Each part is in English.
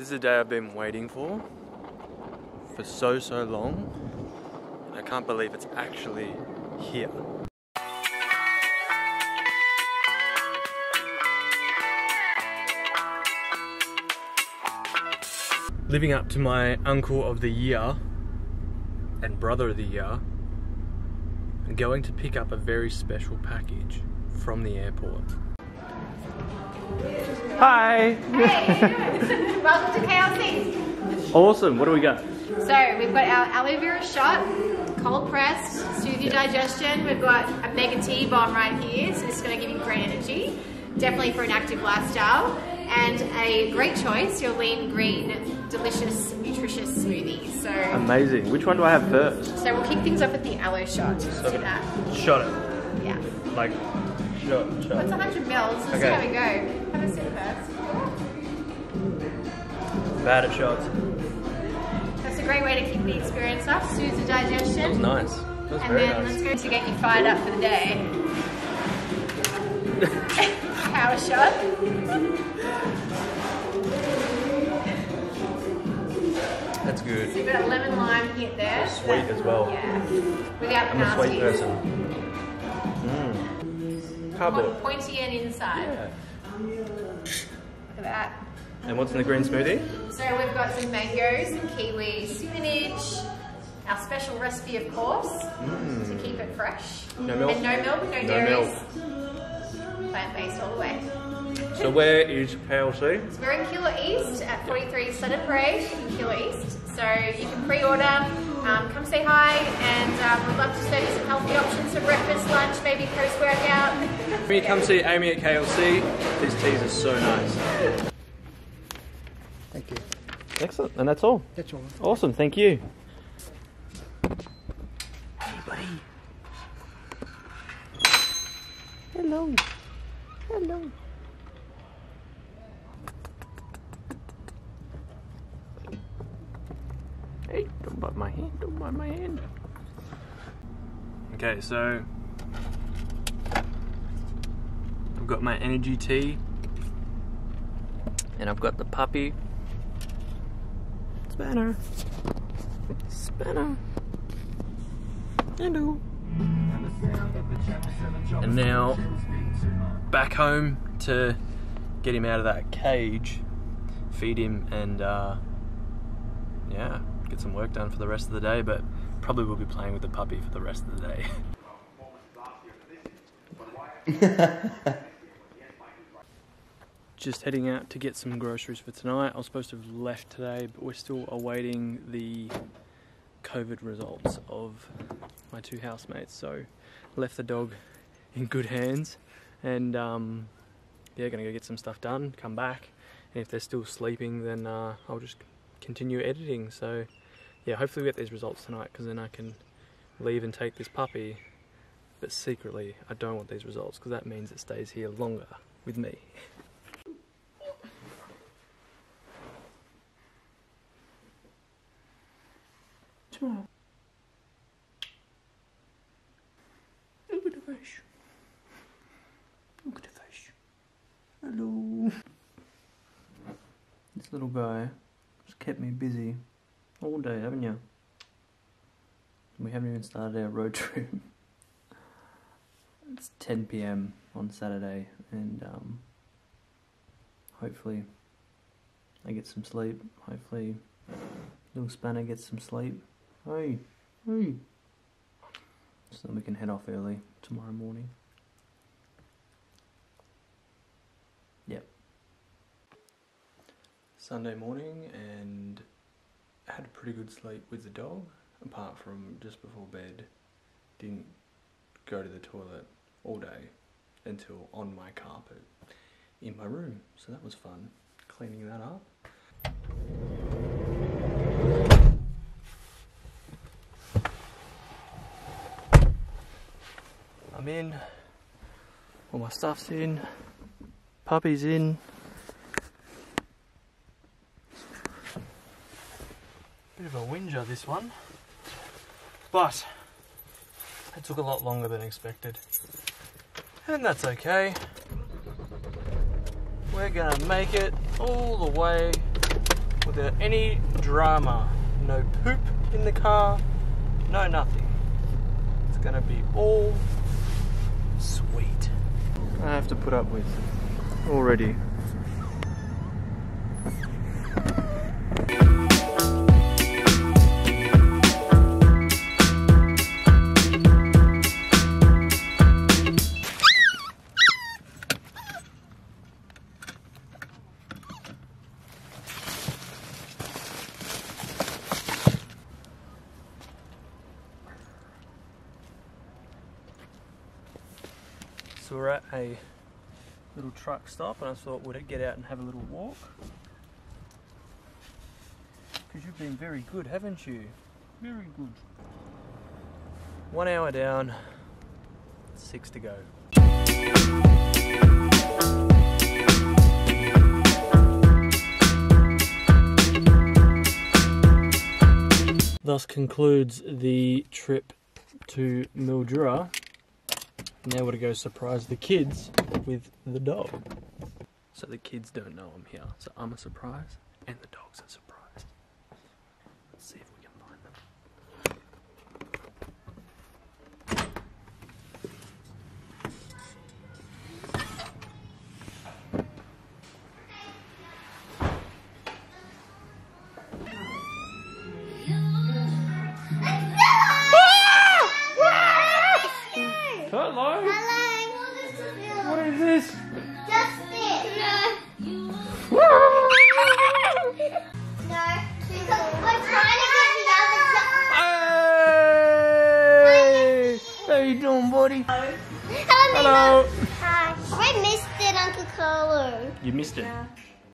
This is a day I've been waiting for for so, so long. And I can't believe it's actually here. Living up to my uncle of the year and brother of the year, I'm going to pick up a very special package from the airport. Hi! Hey, welcome to KLC. Awesome, what do we got? So we've got our aloe vera shot, cold pressed, soothe your digestion. We've got a mega tea bomb right here, so is going to give you great energy, definitely for an active lifestyle. And a great choice, your lean green, delicious, nutritious smoothie. So, Amazing. Which one do I have first? so we'll kick things off with the aloe shot. Let's do that. Shot it. Yeah. Like, shot. What's 100 mils? Let's see how we go. Have a sip first. Bad at shots. That's a great way to kick the experience off, soothe the digestion. That was nice. That was And very then nice. let's go to get you fired up for the day. Power shot. That's So good. you've got a lemon lime hit there. Sweet as well. Yeah. Without I'm a sweet person. Mmm. Carbo. Pointy and inside. Yeah. Look at that. And what's in the green smoothie? So we've got some mangoes, some kiwi, spinach, our special recipe of course, to keep it fresh. Mm. No milk? And no milk, no, No dairies. Plant-based all the way. So where is KLC? So we're in Keilor East at 43 Sutter Parade in Keilor East. So you can pre-order, um, come say hi, and um, we'd love to serve you some healthy options for breakfast, lunch, maybe post-workout. When you come see Amy at KLC, these teas are so nice. Thank you. Excellent. And that's all. That's all. Awesome. Thank you. Hey, buddy. Hello. Hello. Hey, don't bite my hand. Don't bite my hand. Okay, so I've got my energy tea, and I've got the puppy. Spanner. Spanner. Hello. And now back home to get him out of that cage, feed him, and uh, yeah, get some work done for the rest of the day. But probably will be playing with the puppy for the rest of the day. Just heading out to get some groceries for tonight. I was supposed to have left today, but we're still awaiting the COVID results of my two housemates. So left the dog in good hands, and um, yeah, gonna go get some stuff done. Come back, and if they're still sleeping, then uh, I'll just continue editing. So yeah, hopefully we get these results tonight, because then I can leave and take this puppy. But secretly, I don't want these results because that means it stays here longer with me. Look at the fish. Look at the fish. Hello. This little guy just kept me busy all day, haven't you? We haven't even started our road trip. It's 10 p.m. on Saturday, and um, hopefully I get some sleep. Hopefully, little Spanner gets some sleep. Hey, hey. So then we can head off early tomorrow morning. Yep. Sunday morning, and pretty good sleep with the dog, apart from just before bed. Didn't go to the toilet all day until on my carpet in my room. So that was fun, cleaning that up. I'm in. All my stuff's in. Puppy's in. Bit of a whinger this one. But it took a lot longer than expected. And that's okay. We're gonna make it all the way without any drama. No poop in the car, no nothing. It's gonna be all sweet. I have to put up with already. So we're at a little truck stop and I thought would it get out and have a little walk? Because you've been very good, haven't you? Very good. One hour down, six to go. Thus concludes the trip to Mildura. Now we're to go surprise the kids with the dog. So the kids don't know I'm here. So I'm a surprise and the dog's a surprise.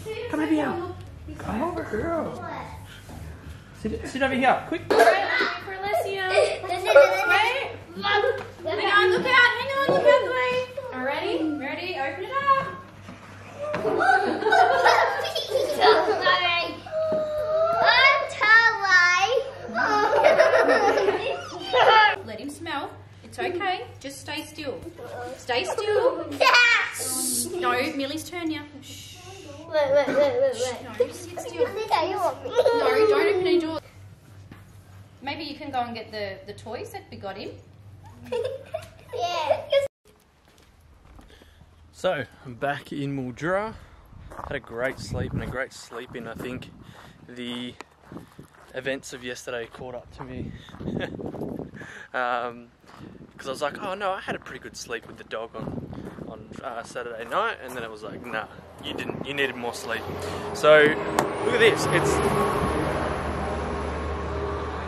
You missed. Come over here. Come over girl. Sit, sit over here, quick. For Alessia. Wait. Hang on, look out, hang on, look out the way. Already? Ready? Ready? Open it up. Let him smell. It's okay. Just stay still. Stay still. No, Millie's turn now. Shh. Wait, wait, wait, wait, wait. No, sit still. you want me? No, don't open any doors. Maybe you can go and get the, the toys that we got him. Yeah. So, I'm back in Mildura. Had a great sleep and a great sleep in. I think the events of yesterday caught up to me. um, because I was like, oh no, I had a pretty good sleep with the dog on on uh, Saturday night, and then it was like, nah, you didn't. You needed more sleep. So look at this. It's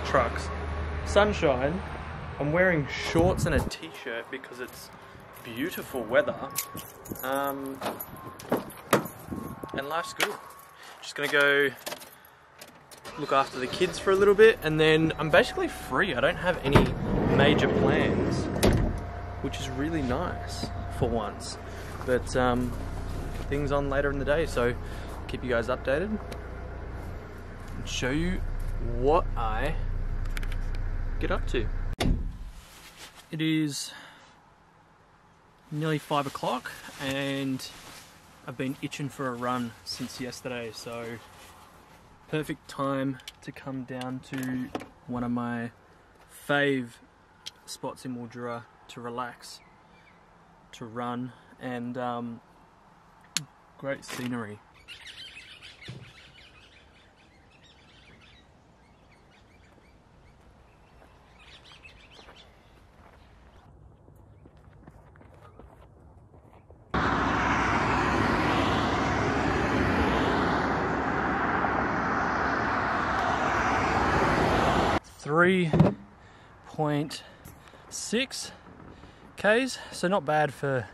trucks, sunshine. I'm wearing shorts and a t-shirt because it's beautiful weather. Um, and life's good. Just gonna go look after the kids for a little bit, and then I'm basically free. I don't have any major plans, which is really nice for once. But um, things on later in the day, so keep you guys updated and show you what I get up to. It is nearly five o'clock, and I've been itching for a run since yesterday, so perfect time to come down to one of my fave spots in Mildura to relax, to run, and um, great scenery. Three point six k's, so not bad for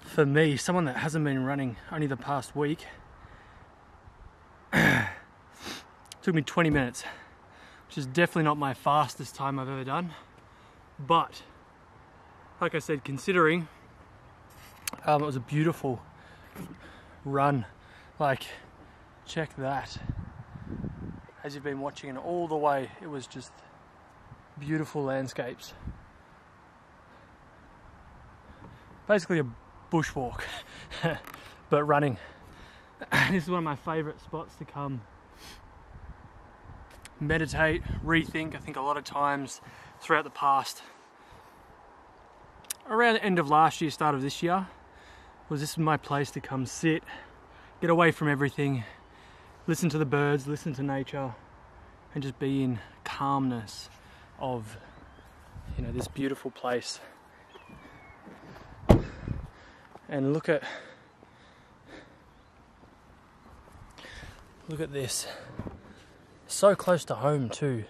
for me, someone that hasn't been running only the past week. Took me 20 minutes, which is definitely not my fastest time I've ever done. But like I said, considering um, it was a beautiful run, like check that. As you've been watching it all the way, it was just beautiful landscapes. Basically a bushwalk, but running. this is one of my favourite spots to come meditate, rethink. I think a lot of times throughout the past, around the end of last year, start of this year, was this my place to come sit, get away from everything, listen to the birds, listen to nature, and just be in calmness of you know this beautiful place. And look at look at this. So close to home too.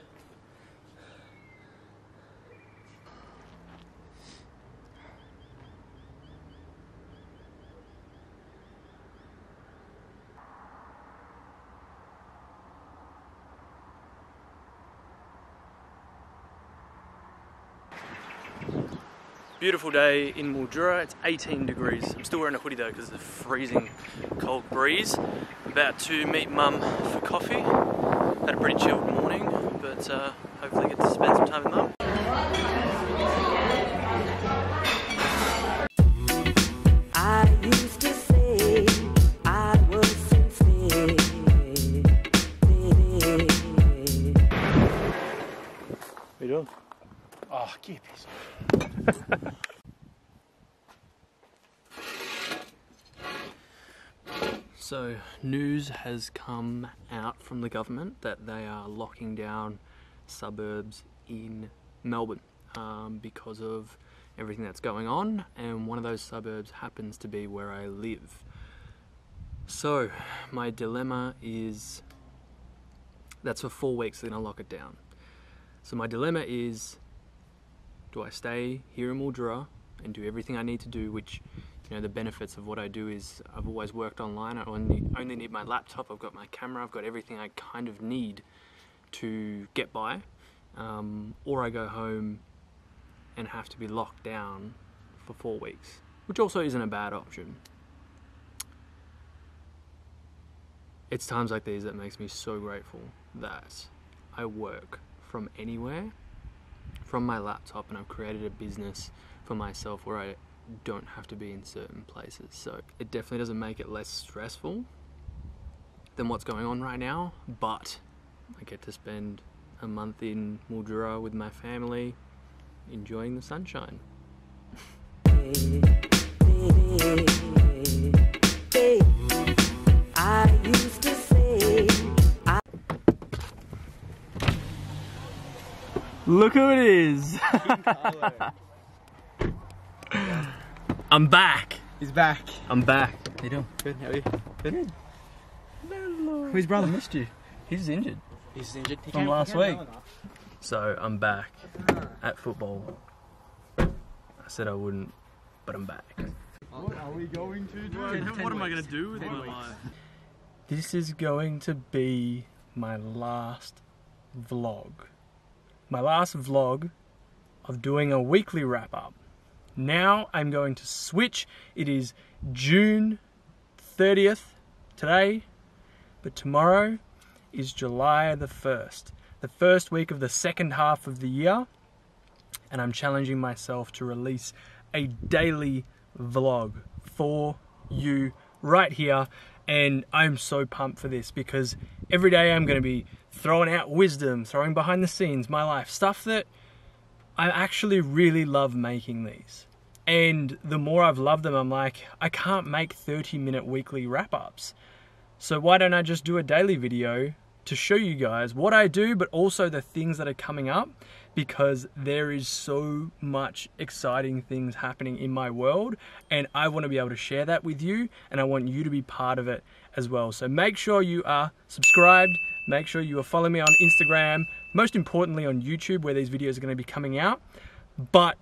Beautiful day in Mildura. It's 18 degrees. I'm still wearing a hoodie though because it's a freezing cold breeze. About to meet mum for coffee. Had a pretty chilled morning, but uh, hopefully get to spend some time with mum. Has come out from the government that they are locking down suburbs in Melbourne um, because of everything that's going on, and one of those suburbs happens to be where I live. So, my dilemma is that's for four weeks, they're to lock it down. So, my dilemma is do I stay here in Mildura and do everything I need to do, which you know the benefits of what I do is I've always worked online. I only only need my laptop. I've got my camera. I've got everything I kind of need to get by. Um, or I go home and have to be locked down for four weeks, which also isn't a bad option. It's times like these that makes me so grateful that I work from anywhere, from my laptop, and I've created a business for myself where I don't have to be in certain places. So it definitely doesn't make it less stressful than what's going on right now, but I get to spend a month in Mildura with my family, enjoying the sunshine. I used to say Look who it is! I'm back! He's back. I'm back. How you doing? Good. How are you? Good. Hello. Who's brother? missed you. He's injured. He's injured. He From came- last he week. So I'm back at football. I said I wouldn't, but I'm back. What are we going to do? what am I going to do with my life? This is going to be my last vlog. My last vlog of doing a weekly wrap up. Now I'm going to switch. It is June 30th today, but tomorrow is July the 1st, the first week of the second half of the year, and I'm challenging myself to release a daily vlog for you right here. And I'm so pumped for this because every day I'm going to be throwing out wisdom, throwing behind the scenes, my life, stuff that I actually really love making these. And the more I've loved them, I'm like, I can't make 30 minute weekly wrap ups. So why don't I just do a daily video to show you guys what I do, but also the things that are coming up because there is so much exciting things happening in my world and I want to be able to share that with you and I want you to be part of it as well. So make sure you are subscribed, make sure you are following me on Instagram, most importantly on YouTube where these videos are going to be coming out. But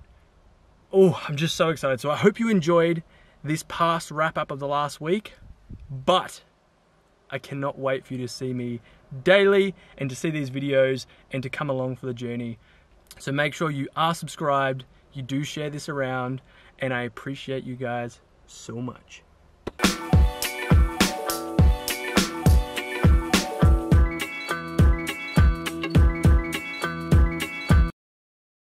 oh, I'm just so excited. So I hope you enjoyed this past wrap up of the last week. But I cannot wait for you to see me daily and to see these videos and to come along for the journey. So make sure you are subscribed, you do share this around, and I appreciate you guys so much.